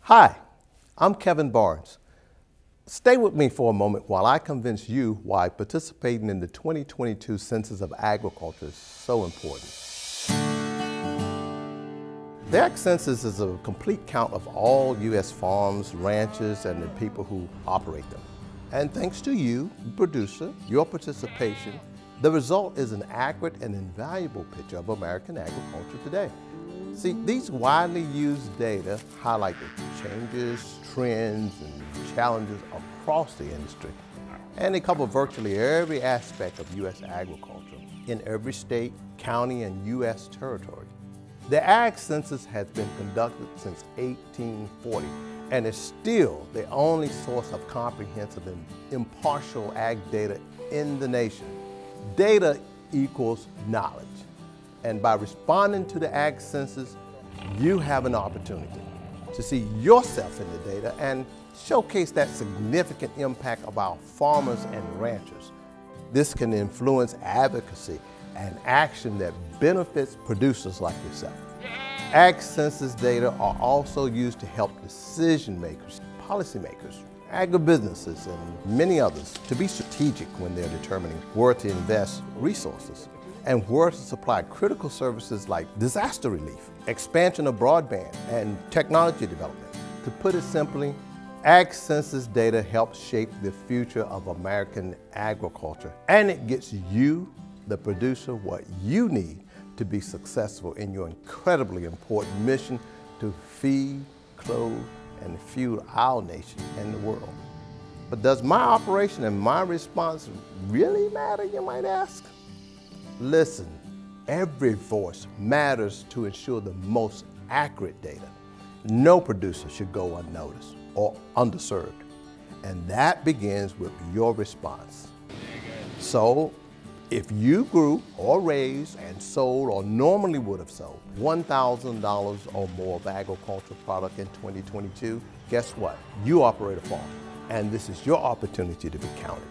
Hi, I'm Kevin Barnes. Stay with me for a moment while I convince you why participating in the 2022 Census of Agriculture is so important. The Ag Census is a complete count of all U.S. farms, ranches, and the people who operate them. And thanks to you, producer, your participation, the result is an accurate and invaluable picture of American agriculture today. See, these widely used data highlight the changes, trends, and challenges across the industry. And they cover virtually every aspect of U.S. agriculture in every state, county, and U.S. territory. The Ag Census has been conducted since 1840 and is still the only source of comprehensive and impartial ag data in the nation. Data equals knowledge. And by responding to the Ag Census, you have an opportunity to see yourself in the data and showcase that significant impact of our farmers and ranchers. This can influence advocacy and action that benefits producers like yourself. Ag Census data are also used to help decision makers, policymakers, agribusinesses, and many others to be strategic when they're determining where to invest resources and where to supply critical services like disaster relief, expansion of broadband, and technology development. To put it simply, Ag Census data helps shape the future of American agriculture, and it gets you, the producer, what you need to be successful in your incredibly important mission to feed, clothe, and fuel our nation and the world. But does my operation and my response really matter, you might ask? Listen, every voice matters to ensure the most accurate data. No producer should go unnoticed or underserved. And that begins with your response. So, if you grew or raised and sold or normally would have sold $1,000 or more of agricultural product in 2022, guess what? You operate a farm, and this is your opportunity to be counted.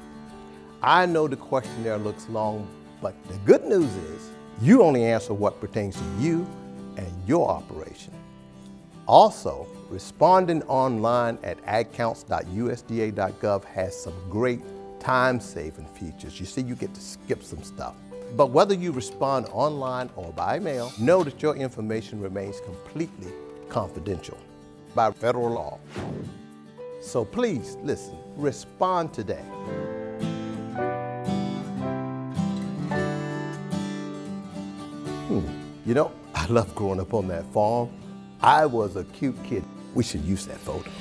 I know the questionnaire looks long, but the good news is you only answer what pertains to you and your operation. Also, responding online at agcounts.usda.gov has some great time-saving features. You see, you get to skip some stuff. But whether you respond online or by mail, know that your information remains completely confidential by federal law. So please, listen, respond today. Hmm, you know, I love growing up on that farm. I was a cute kid. We should use that photo.